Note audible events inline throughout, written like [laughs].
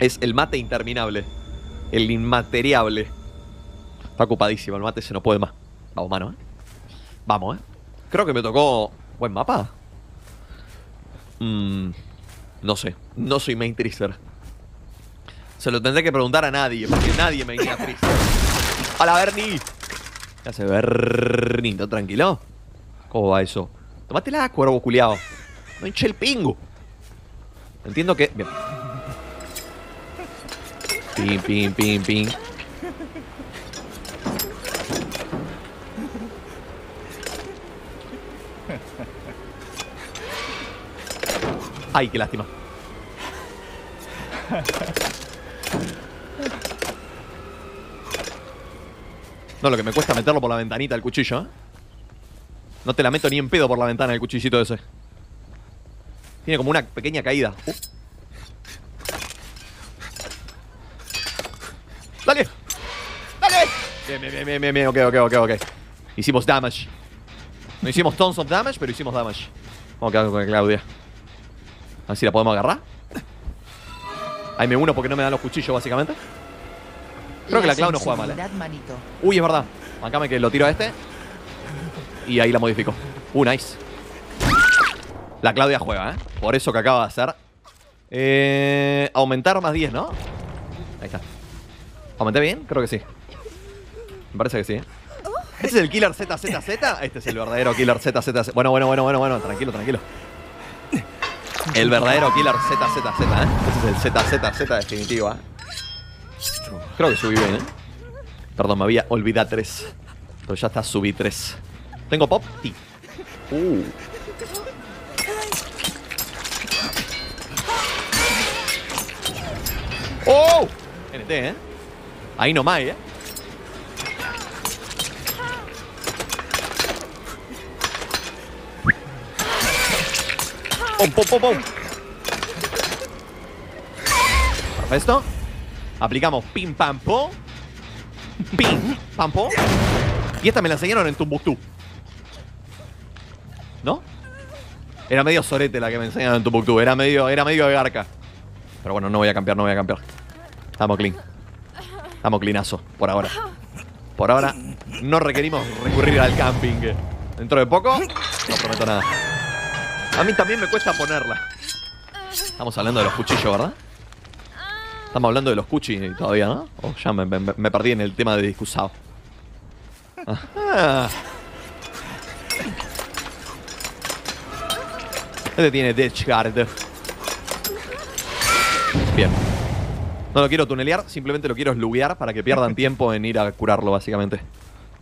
Es el mate interminable. El inmateriable. Está ocupadísimo, el mate se no puede más. Vamos, mano, ¿eh? Vamos, ¿eh? Creo que me tocó... ¿Buen mapa? Mm, no sé. No soy main trister. Se lo tendré que preguntar a nadie, porque nadie me guía trister. ¡A la Bernie! ¿Qué hace Bernie? ¿Todo tranquilo? ¿Cómo va eso? Tómatela, cuervo culiao. No hinche el pingo. Entiendo que... Bien. Pim, pim, pim, pim. Ay, qué lástima. No, lo que me cuesta meterlo por la ventanita el cuchillo, ¿eh? No te la meto ni en pedo por la ventana el cuchillito ese. Tiene como una pequeña caída. Uh. ¡Dale! ¡Dale! Bien, bien, bien, bien, bien, ok, ok, ok, ok. Hicimos damage. No hicimos tons of damage, pero hicimos damage. Vamos a quedar con Claudia. A ver si la podemos agarrar. Ahí me uno porque no me dan los cuchillos, básicamente. Creo que la Clau no juega mal, ¿eh? manito. Uy, es verdad. Bancame que lo tiro a este. Y ahí la modifico. Uh, nice. La Claudia juega, ¿eh? Por eso que acaba de hacer. Eh, aumentar más 10, ¿no? ¿Aumenté bien? Creo que sí. Me parece que sí. ¿eh? ¿Ese es el killer ZZZ? Este es el verdadero killer ZZZ. Bueno, bueno, bueno, bueno, bueno. Tranquilo, tranquilo. El verdadero killer ZZZ, ¿eh? Ese es el ZZZ definitivo, ¿eh? Creo que subí bien, ¿eh? Perdón, me había olvidado 3. Pero ya está, subí 3. ¿Tengo pop? Sí. Uh. ¡Oh! NT, ¿eh? Ahí nomás, ¿eh? ¡Pum, pum, pum, pum! Perfecto. Aplicamos pim, pam, pum. Pim, pam, pum. Y esta me la enseñaron en Tumbuktu. ¿No? Era medio sorete la que me enseñaron en Tumbuktu. Era medio, era medio de garca. Pero bueno, no voy a cambiar, no voy a cambiar. Estamos clean. Estamos cleanazo, por ahora. Por ahora no requerimos recurrir al camping. Dentro de poco, no prometo nada. A mí también me cuesta ponerla. Estamos hablando de los cuchillos, ¿verdad? Estamos hablando de los cuchis todavía, ¿no? Oh, ya me, perdí en el tema de discusado. Ajá. Este tiene Death Guard. Bien. No lo quiero tunelear, simplemente lo quiero sluguear para que pierdan [laughs] tiempo en ir a curarlo, básicamente.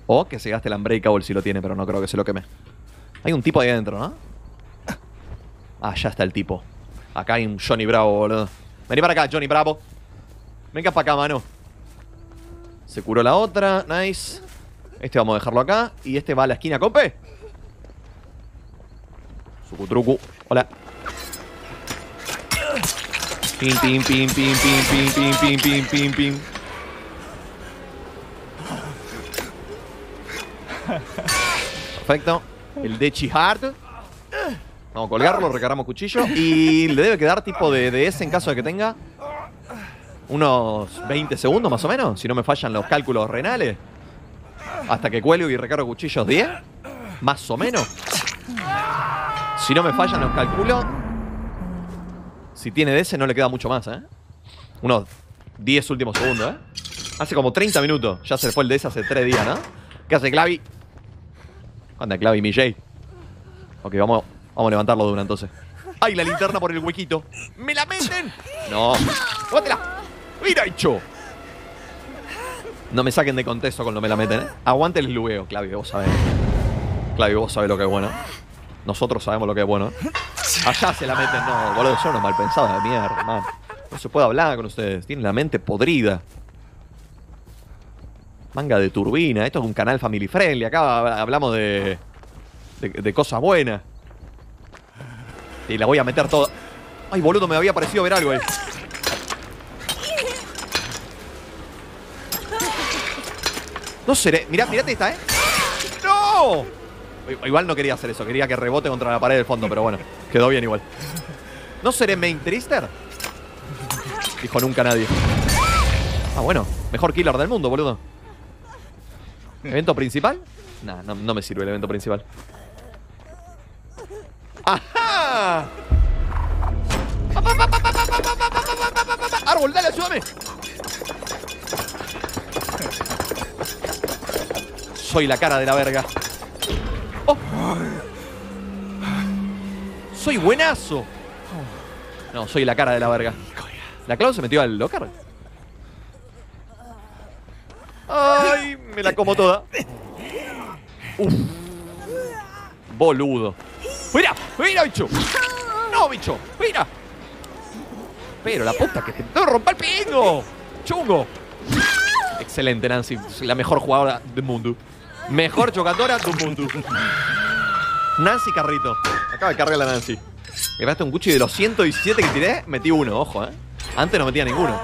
O que se gaste el Unbreakable si lo tiene, pero no creo que se lo queme. Hay un tipo ahí adentro, ¿no? Ah, ya está el tipo. Acá hay un Johnny Bravo, boludo. Vení para acá, Johnny Bravo. Venga para acá, mano. Se curó la otra, nice. Este vamos a dejarlo acá. Y este va a la esquina, compe. Sucutrucu. Hola. Pim, pim, pim, pim, pim, pim, pim, pim, pim, pim, pim. Perfecto. El de Chihard. Vamos a colgarlo, recargamos cuchillo. Y le debe quedar tipo de DS en caso de que tenga unos 20 segundos más o menos. Si no me fallan los cálculos renales. Hasta que cuelgo y recargo cuchillos 10. Más o menos. Si no me fallan los cálculos. Si tiene DS no le queda mucho más, ¿eh? Unos 10 últimos segundos, ¿eh? Hace como 30 minutos. Ya se le fue el DS hace 3 días, ¿no? ¿Qué hace Clavi? Anda, Clavi, Jay. Ok, vamos, vamos a levantarlo de una entonces. ¡Ay, la linterna por el huequito! ¡Me la meten! No. ¡Bótela! ¡Mira, hecho! No me saquen de contexto cuando me la meten, ¿eh? Aguante el lugueo, Clavi, vos sabés. Clavi, vos sabés lo que es bueno. Nosotros sabemos lo que es bueno. Allá se la meten, no, boludo, son unos mal pensados de mierda, man. No se puede hablar con ustedes. Tienen la mente podrida. Manga de turbina. Esto es un canal family friendly. Acá hablamos de, de, de cosas buenas. Y la voy a meter toda. Ay, boludo, me había parecido ver algo ahí. No seré. Mirá, mirate esta, ¿eh? ¡No! Igual no quería hacer eso. Quería que rebote contra la pared del fondo, pero bueno. Quedó bien igual. ¿No seré main trister? Dijo nunca nadie. Ah, bueno. Mejor killer del mundo, boludo. ¿Evento principal? Nah, no, no me sirve el evento principal. ¡Ajá! ¡Árbol, dale, ayúdame! Soy la cara de la verga. Oh. Soy buenazo. No, soy la cara de la verga. ¿La Clau se metió al locker? ¡Ay! Me la como toda. Uf. Boludo. ¡Mira! ¡Mira, bicho! ¡No, bicho! ¡Mira! Pero la puta que te tengo romper el pingo. ¡Chungo! Excelente, Nancy. La mejor jugadora del mundo. Mejor jugadora del mundo. Nancy Carrito. Acaba de cargar la Nancy. Me gastaste un cuchillo de los 117 que tiré, metí uno, ojo, eh. Antes no metía ninguno.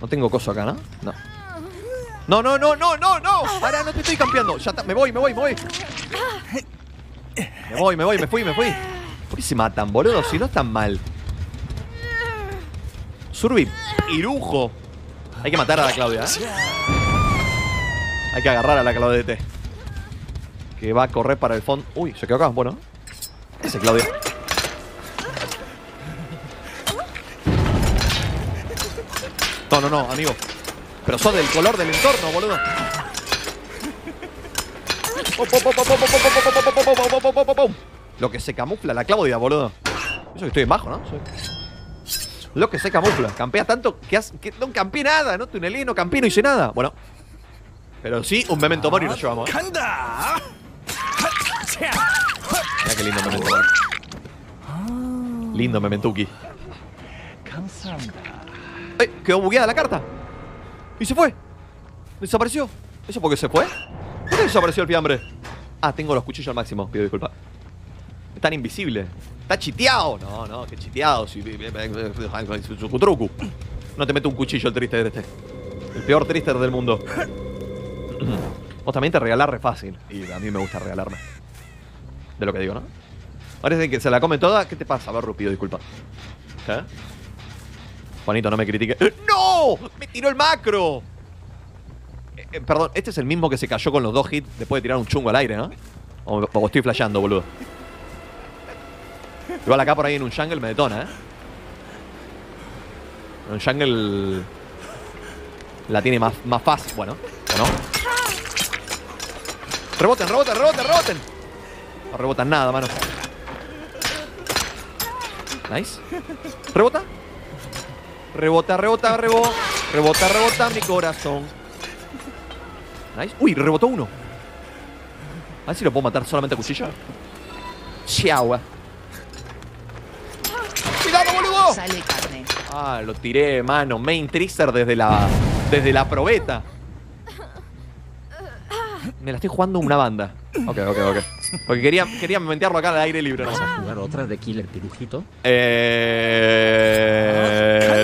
No tengo coso acá, ¿no? No. No, no, no, no, no, no. Para, no te estoy campeando. Ya está. Me voy, me voy, me voy. Me voy, me voy, me fui, me fui. ¿Por qué se matan, boludo? Si no están mal. Surbi, pirujo. Hay que matar a la Claudia, ¿eh? Hay que agarrar a la Claudete. Que va a correr para el fondo. Uy, se quedó acá. Bueno. Ese Claudia. No, no, no, amigo. Pero sos del color del entorno, boludo. Lo que se camufla la Claudia, boludo. Eso que estoy en bajo, ¿no? Lo que se camufla. Campea tanto que, has... que no campeé nada, ¿no? Tunelí, no no hice nada. Bueno. Pero sí, un memento mori nos llevamos. ¿eh? Mira qué lindo memento mori. Lindo mementuki. ¡Eh! Quedó bugueada la carta. Y se fue. Desapareció. ¿Eso porque se fue? ¿Por qué desapareció el fiambre? Ah, tengo los cuchillos al máximo. Pido disculpas. Están invisibles. Está chiteado. No, no, que chiteado. No te meto un cuchillo el trister este. El peor trister del mundo. Vos también te regalás re fácil. Y a mí me gusta regalarme. De lo que digo, ¿no? Parece que se la come toda. ¿Qué te pasa? A ver, Rupido, disculpa. ¿Qué? Juanito, no me critique. ¡Eh, ¡No! ¡Me tiró el macro! Eh, eh, perdón, este es el mismo que se cayó con los dos hits después de tirar un chungo al aire, ¿no? O, o estoy flasheando, boludo. Igual acá por ahí en un jungle me detona, ¿eh? En un jungle la tiene más, más fácil. Bueno, ¿o no? Reboten, reboten, reboten, reboten. No rebotan nada, mano. Nice. Rebota. Rebota, rebota, rebota. Rebota, rebota mi corazón. Nice. Uy, rebotó uno. A ver si lo puedo matar solamente a cuchillo. Chau. ¡Cuidado, boludo! Sale carne. Ah, lo tiré, mano. Main Trister desde la. Desde la probeta. Me la estoy jugando una banda. Ok, ok, ok. Porque quería, quería mentearlo acá al aire libre, ¿no? ¿Vas a jugar otra de Killer Pirujito? Eh.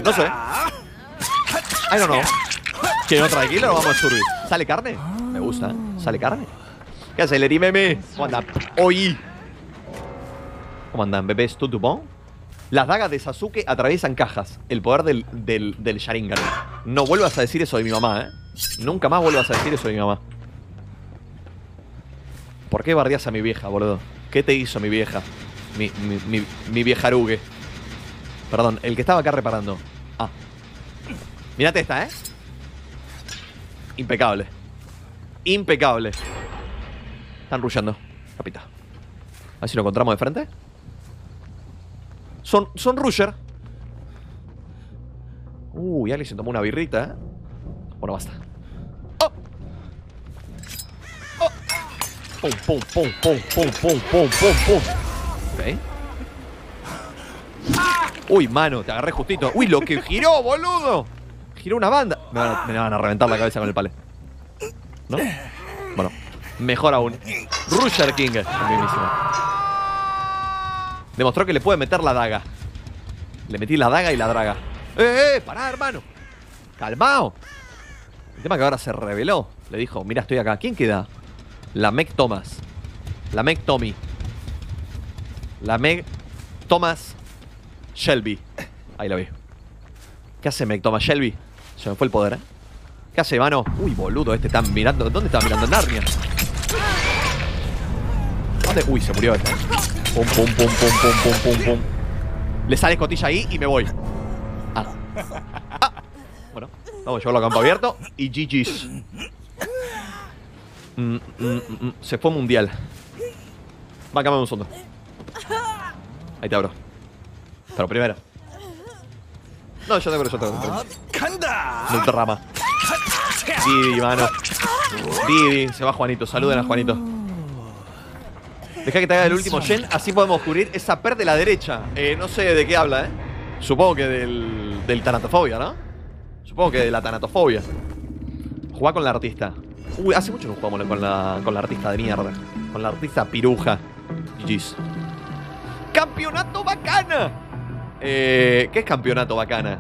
No sé. I don't know. ¿Quieren otra de killer o vamos a subir? ¿Sale carne? Me gusta, ¿eh? ¿Sale carne? ¿Qué hace, Leri Meme? ¿Cómo andan? Oí. ¿Cómo andan, bebés? ¿Todo bon? Las dagas de Sasuke atraviesan cajas. El poder del, del, del Sharingan. No vuelvas a decir eso de mi mamá, ¿eh? Nunca más vuelvas a decir eso de mi mamá. ¿Por qué bardeas a mi vieja, boludo? ¿Qué te hizo mi vieja? Mi, mi, mi. Perdón, el que estaba acá reparando. Ah. Mirate esta, ¿eh? Impecable. Impecable. Están rushando. Capita. A ver si lo encontramos de frente. Son, son rusher. Uy, alguien se tomó una birrita, ¿eh? Bueno, basta. ¡Oh! ¡Oh! Pum, pum, pum, pum, pum, pum, pum, pum, pum. Ok. Uy, mano, te agarré justito. Uy, lo que giró, boludo. Giró una banda. Me van a, reventar la cabeza con el pale. ¿No? Bueno, mejor aún. Rusher King. Mismísimo. Demostró que le puede meter la daga. Le metí la daga y la draga. ¡Eh, eh! ¡Pará, hermano! ¡Calmao! El tema que ahora se reveló. Le dijo, mira, estoy acá. ¿Quién queda? La Meg Thomas. La Meg Tommy. La Meg Thomas Shelby. Ahí la vi. ¿Qué hace Thomas Shelby? Se me fue el poder, ¿eh? ¿Qué hace, mano? Uy, boludo, este está mirando. ¿Dónde está mirando? Narnia. ¿Dónde? Uy, se murió este. Pum, pum, pum, pum, pum, pum, pum, pum. Le sale escotilla ahí y me voy. Ah. Ah. Bueno, vamos a llevarlo a campo abierto. Y GG's. Mm, mm, mm, mm. Se fue mundial. Va, cámame un segundo. Ahí te abro. Pero primero. No, yo te abro, yo te abro. No te rama. Didi, mano. Didi, se va Juanito. Saluden a Juanito. Deja que te haga el último gen, así podemos cubrir esa per de la derecha. Eh, no sé de qué habla, ¿eh? Supongo que del, del tanatofobia, ¿no? Supongo que de la tanatofobia. Jugar con la artista. Hace mucho no jugamos con la, con la artista de mierda. Con la artista piruja. GG's. ¡Campeonato bacana! Eh, ¿Qué es campeonato bacana?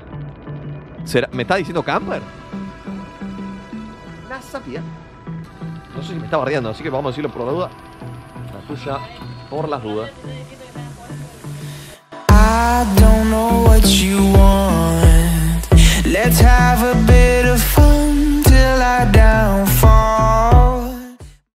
¿Me está diciendo camper? La sabía. No sé si me está bardeando, así que vamos a decirlo por la duda. La tuya por las dudas. I don't know what you want. Let's have a bit of fun till I downfall.